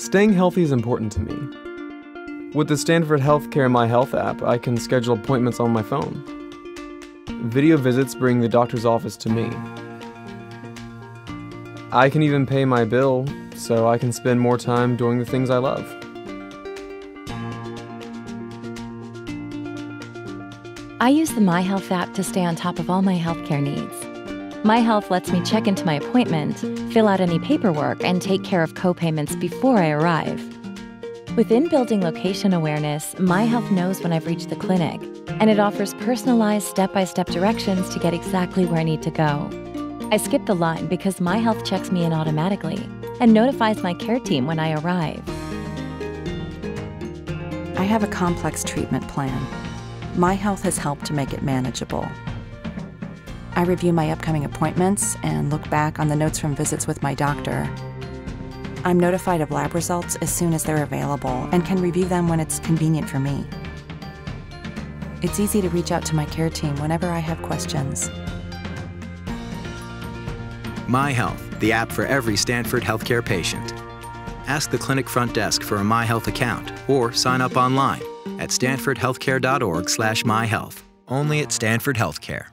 Staying healthy is important to me. With the Stanford Healthcare My Health app, I can schedule appointments on my phone. Video visits bring the doctor's office to me. I can even pay my bill so I can spend more time doing the things I love. I use the My Health app to stay on top of all my healthcare needs. My Health lets me check into my appointment, fill out any paperwork, and take care of co-payments before I arrive. Within building location awareness, My Health knows when I've reached the clinic, and it offers personalized step by step directions to get exactly where I need to go. I skip the line because My Health checks me in automatically and notifies my care team when I arrive. I have a complex treatment plan. My Health has helped to make it manageable. I review my upcoming appointments and look back on the notes from visits with my doctor I'm notified of lab results as soon as they're available and can review them when it's convenient for me. It's easy to reach out to my care team whenever I have questions. My Health, the app for every Stanford healthcare patient. Ask the clinic front desk for a My Health account or sign up online at stanfordhealthcare.org/myhealth. Only at Stanford Healthcare.